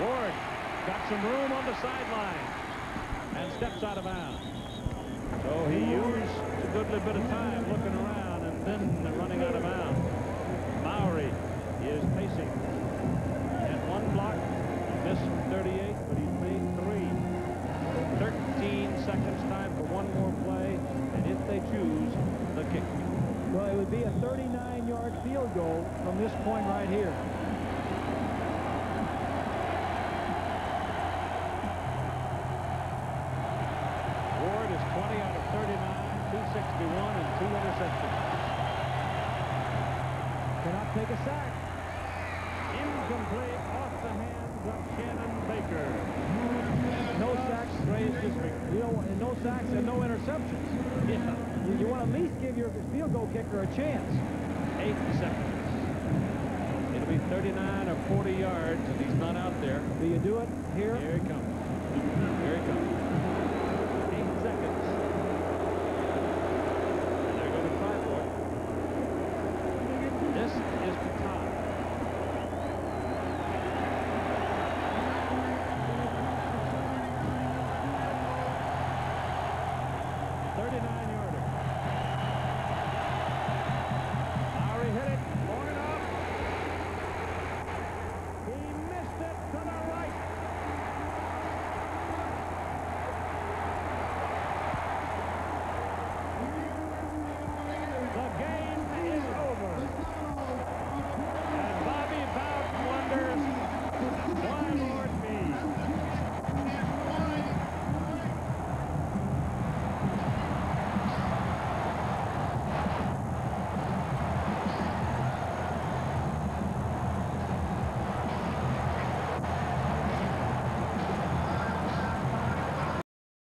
Ward got some room on the sideline and steps out of bounds. So he used a goodly bit of time looking around and then running out of bounds. Mowrey is pacing. He had one block, missed 38, but he's made three. 13 seconds time for one more play, and if they choose, the kick. Well, it would be a 39-yard field goal from this point right here. Ward is 20 out of 39, 261, and two interceptions. Cannot take a sack. Incomplete off the hands of Shannon Baker. No sacks. Strays district. You know, and no sacks and no interceptions. Yeah. You, you want to at least give your field goal kicker a chance. Eight seconds. It'll be 39 or 40 yards, and he's not out there. Do you do it here? Here he comes.